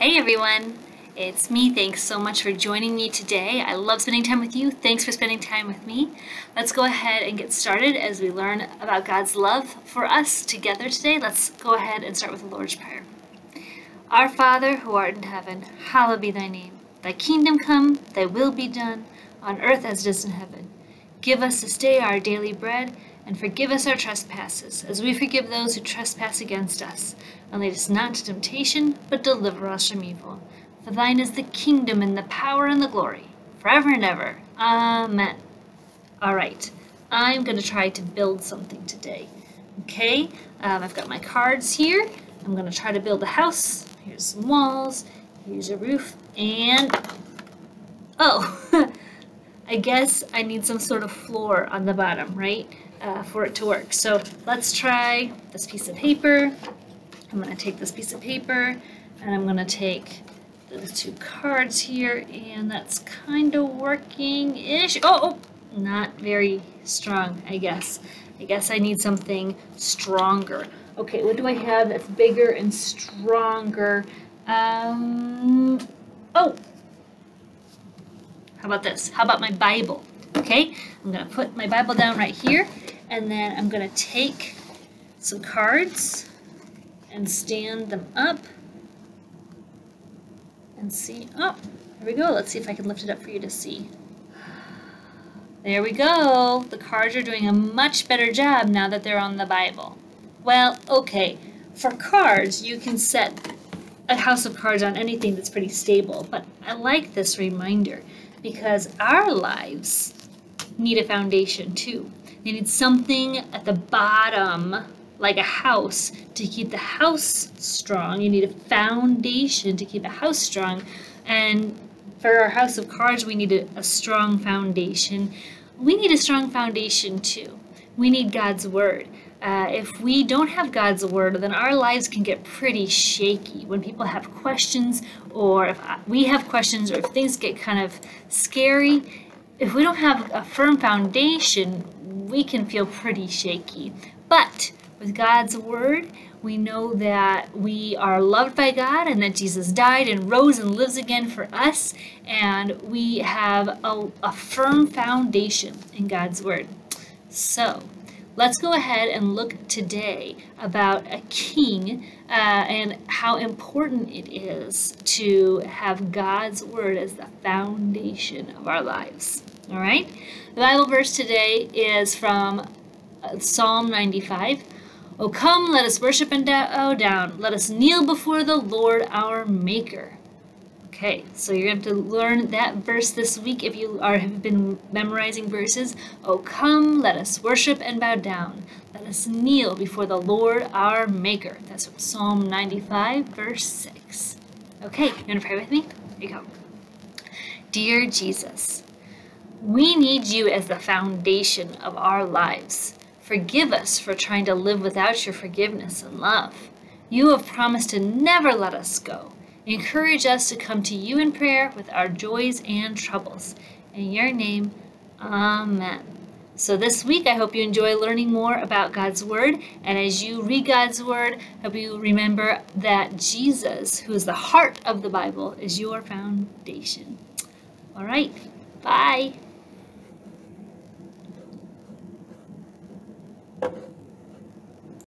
Hey everyone, it's me. Thanks so much for joining me today. I love spending time with you. Thanks for spending time with me. Let's go ahead and get started as we learn about God's love for us together today. Let's go ahead and start with the Lord's Prayer. Our Father, who art in heaven, hallowed be thy name. Thy kingdom come, thy will be done, on earth as it is in heaven. Give us this day our daily bread, and forgive us our trespasses, as we forgive those who trespass against us. And lead us not into temptation, but deliver us from evil. For thine is the kingdom, and the power, and the glory, forever and ever. Amen. All right, I'm going to try to build something today. Okay, um, I've got my cards here. I'm going to try to build a house. Here's some walls, here's a roof, and... Oh, I guess I need some sort of floor on the bottom, right? Uh, for it to work. So let's try this piece of paper. I'm going to take this piece of paper and I'm going to take those two cards here and that's kind of working-ish. Oh, oh, not very strong, I guess. I guess I need something stronger. Okay, what do I have that's bigger and stronger? Um, oh, how about this? How about my Bible? Okay, I'm going to put my Bible down right here and then I'm going to take some cards and stand them up and see. Oh, there we go. Let's see if I can lift it up for you to see. There we go. The cards are doing a much better job now that they're on the Bible. Well, okay. For cards, you can set a house of cards on anything that's pretty stable, but I like this reminder because our lives need a foundation too. They need something at the bottom, like a house, to keep the house strong. You need a foundation to keep a house strong. And for our house of cards, we need a, a strong foundation. We need a strong foundation too. We need God's Word. Uh, if we don't have God's Word, then our lives can get pretty shaky. When people have questions, or if we have questions, or if things get kind of scary, if we don't have a firm foundation, we can feel pretty shaky. But with God's Word, we know that we are loved by God and that Jesus died and rose and lives again for us. And we have a, a firm foundation in God's Word. So, let's go ahead and look today about a king uh, and how important it is to have God's Word as the foundation of our lives. All right? The Bible verse today is from uh, Psalm 95. O come, let us worship and bow down. Let us kneel before the Lord our Maker. Okay, so you're going to learn that verse this week if you are have been memorizing verses. Oh, come, let us worship and bow down. Let us kneel before the Lord our Maker. That's Psalm 95, verse 6. Okay, you want to pray with me? Here you go. Dear Jesus, we need you as the foundation of our lives. Forgive us for trying to live without your forgiveness and love. You have promised to never let us go. Encourage us to come to you in prayer with our joys and troubles. In your name, Amen. So this week, I hope you enjoy learning more about God's Word. And as you read God's Word, I hope you remember that Jesus, who is the heart of the Bible, is your foundation. All right, bye.